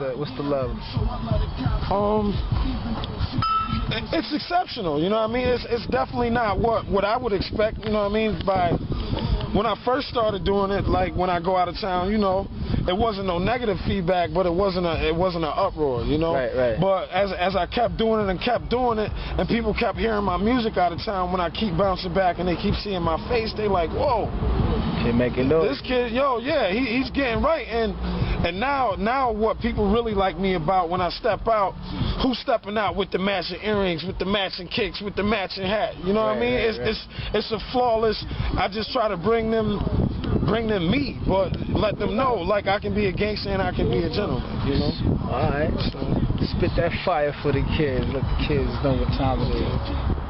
the what's the love? Um, it's exceptional. You know what I mean? It's it's definitely not what what I would expect. You know what I mean? By when I first started doing it, like when I go out of town, you know, it wasn't no negative feedback, but it wasn't a it wasn't an uproar, you know. Right, right. But as as I kept doing it and kept doing it, and people kept hearing my music out of town, when I keep bouncing back and they keep seeing my face, they like, whoa. Kid making noise. This kid, yo, yeah, he, he's getting right, and and now now what people really like me about when I step out, who's stepping out with the matching earrings, with the matching kicks, with the matching hat? You know what I mean? right, it's right. it's it's a flawless. I just try to bring them bring them me, but let them know like I can be a gangster and I can be a gentleman. You know. All right. Spit that fire for the kids. Let the kids know what time it is.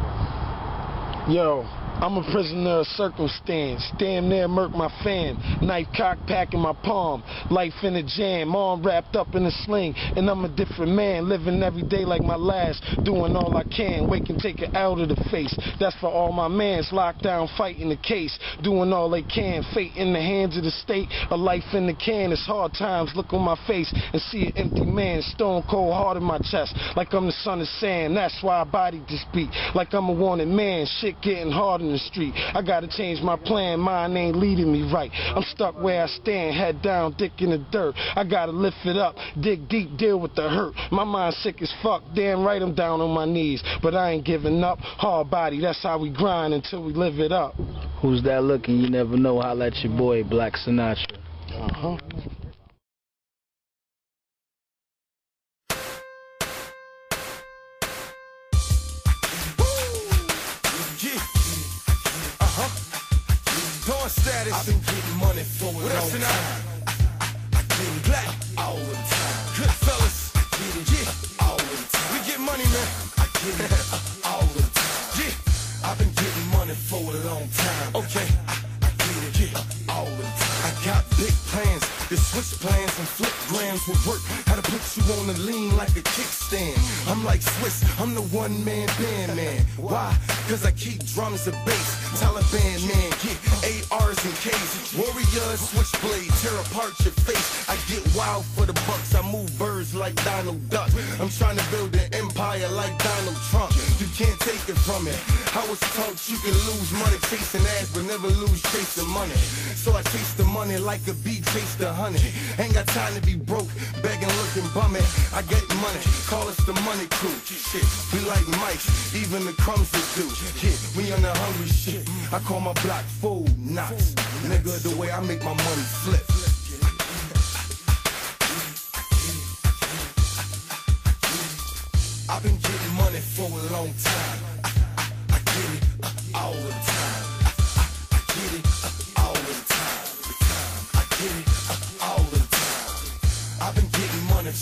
Yo, I'm a prisoner of circumstance. Damn near murk my fam. Knife cock pack in my palm. Life in a jam. Arm wrapped up in a sling. And I'm a different man. Living every day like my last. Doing all I can. Wake and take it out of the face. That's for all my mans locked down fighting the case. Doing all they can. Fate in the hands of the state. A life in the can. It's hard times. Look on my face and see an empty man. Stone cold heart in my chest. Like I'm the son of sand. That's why I body this beat. Like I'm a wanted man. Shit getting hard in the street. I gotta change my plan. Mine ain't leading me right. I'm stuck where I stand. Head down, dick in the dirt. I gotta lift it up. Dig deep, deal with the hurt. My mind's sick as fuck. Damn right I'm down on my knees. But I ain't giving up. Hard body. That's how we grind until we live it up. Who's that looking? You never know. Holla at your boy, Black Sinatra. Uh-huh. Don status. I've been getting money for a what long time. I, I get it black all the time. Good fellas. Get it, yeah, all the time. We get money, man. I get it all the lean like a kickstand. I'm like Swiss, I'm the one man band man. Why? Cause I keep drums and bass. Taliban man, get ARs and Ks. Warriors, switchblade, tear apart your face. I get wild for the bucks. I move birds like Donald Duck. I'm trying to build an empire like Donald Trump. You can't take it from me. I was taught you can lose money chasing ass, but never lose chasing money. So I chase the money like a bee chase the honey. Ain't got time to be broke, begging, looking bummy. I get money, call us the money crew. Shit, we like mice, even the crumbs will do. Yeah, we on the hungry shit. I call my block food knots. Nigga, the way I make my money flip. I've been getting money for a long time.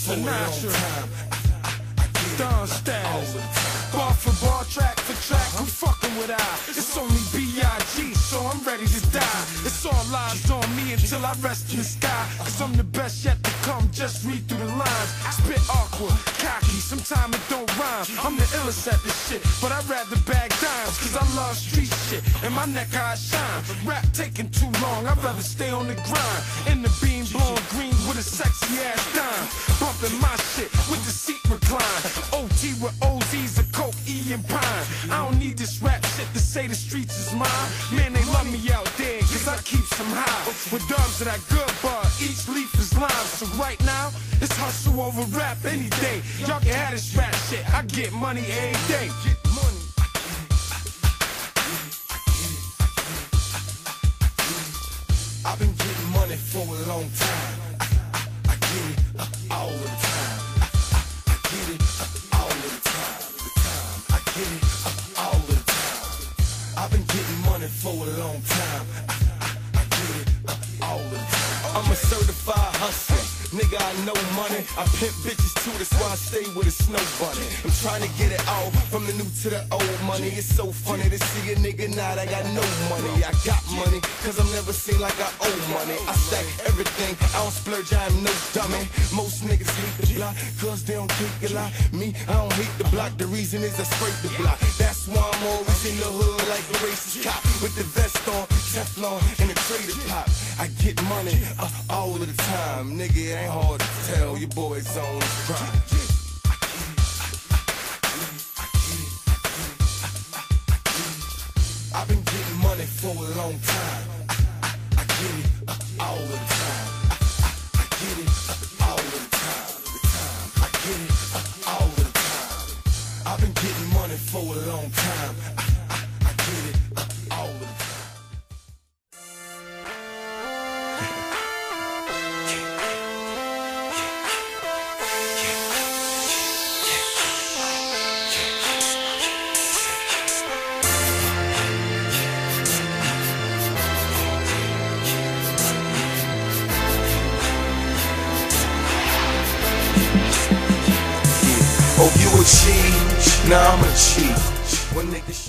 Don status. Bar for bar, track for track, who fucking with I? It's only B.I.G., so I'm ready to die. It's all lies on me until I rest in the sky. Cause I'm the best yet to come, just read through the lines. Spit awkward, cocky, sometimes it don't rhyme. I'm the illest at this shit, but I'd rather bag dimes. Cause I love street shit, and my neck I shine. Rap taking too long, I'd rather stay on the grind. In the beam blowing green with a sexy ass dime. Bumping my shit with the seat recline. OT with OZs, a coke, E and pine. I don't need this rap shit to say the streets is mine. Man, they love me out there, cause I keep some high. With dubs of that good bud, each leaf is lime. So right now, it's hustle over rap any day. Y'all can have this rap shit, I get money every day. I've been getting money for a long time. All the time. I, get it all the time. I get it all the time. I've been getting money for a long time. I, I, get it all the time. I'm a hustler. Nigga, I know money. I pimp bitches too, that's why I stay with a snow bunny. I'm trying to get it all from the new to the old money. It's so funny to see a nigga that I got no money. I got money, cause I'm never seen like I owe money. I stack everything, I don't splurge, I am no dummy. Most niggas hate the block, cause they don't kick a lot. Me, I don't hate the block, the reason is I scrape the block. That's why I'm always in the hood like a racist cop. With the vest on, Teflon, and the trader pop. I get money uh, all of the time. Nigga, it ain't hard to tell. Your boy's on his grind. I've been getting money for a long time. I, I, I get it uh, all the time. I, I get it uh, all the time. The time. I get it uh, all the time. I've been getting money for a long time. Nah, I'm a cheat.